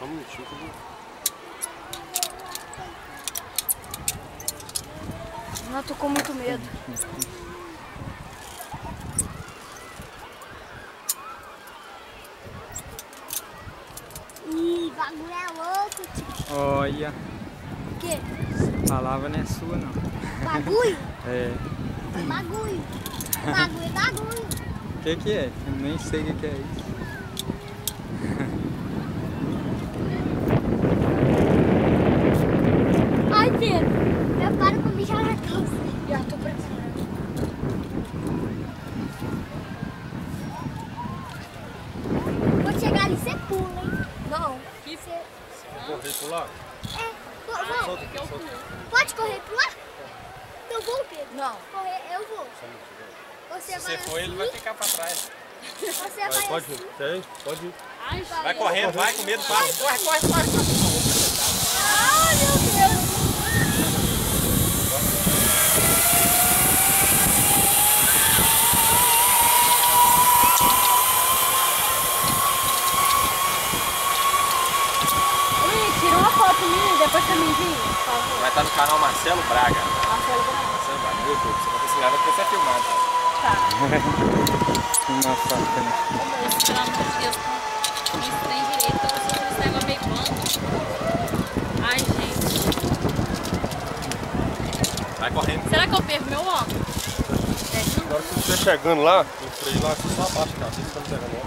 Só um minutinho que eu Não, tô com muito medo. Ih, bagulho é louco, tio. Olha, O quê? a palavra não é sua não. Bagulho? É. Bagulho. Bagulho é bagulho. O que que é? Eu nem sei o que que é isso. Ai. Prepara pra mijar na calça. Já tô precisando. Quando chegar ali, você pula, hein? Não. Que você... correr por lá. É, vou, vou. Solta solta. Pode correr por lá? Eu vou, Pedro. Não. Correr, eu vou. Você Se você for, ele vai ficar pra trás. Você vai, Vai, pode assim. ir. Tem? Pode ir. Vai, Vai correndo, vai com medo, vai. Corre, corre, corre. Ai, meu Deus. Ih, tira uma foto minha e depois você me envia, por favor. Vai estar no canal Marcelo Braga. Marcelo Braga. Marcelo Braga, no YouTube. Você vai conseguir lá, vai ser filmado. Tá. Nossa, cara. Pelo amor de Deus, com isso tem direito, eu sou negócio meio bando. Ai, gente. Vai correndo. Será que eu perco meu óculos? Na hora que você estiver chegando lá, no freio lá, você só abaixa a cabeça quando chegando lá.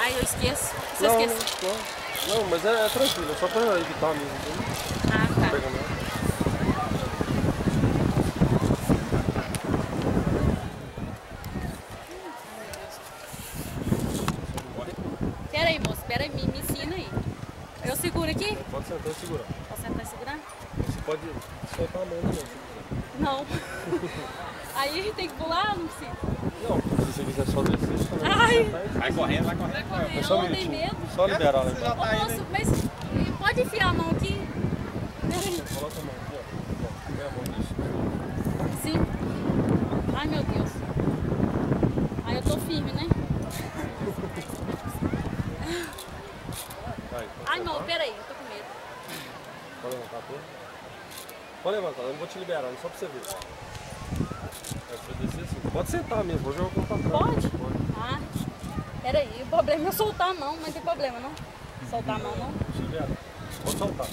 Ai, eu esqueço. Se eu Não, esqueço. não, não, mas é, é tranquilo, é só pra evitar mesmo. entendeu? Ah, tá. Lá. Pera aí, moço. Pera aí, me, me ensina aí. Eu seguro aqui? Pode sentar e segurar. Posso sentar e segurar? Você pode soltar a mão também. Não. aí a gente tem que pular não precisa? Se você quiser só descer, você também Ai. sentar e- Vai correndo, vai correndo. É só um minutinho. medo. Só liberar lá então. Ô, moço, mas pode enfiar a mão aqui? Coloca a mão aqui, ó. Põe a mão nisso. Sim. Ai, meu Deus. Ai, eu tô firme, né? Vai, Ai, não, pera aí. Eu tô com medo. Pode levantar a. Pode levantar, eu não vou te liberar, só pra você ver. É, pra descer assim. Pode sentar mesmo, vou jogar o pra trás. Pode? Pode. Ah, peraí, o problema é soltar a mão, mas tem problema não. Soltar a mão não. Liberar. Pode soltar.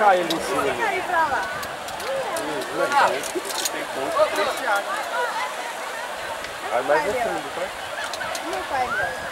E cair ali em cima? Fica aí pra lá. Tem. Aí mais é fundo, tá? Meu pai, velho.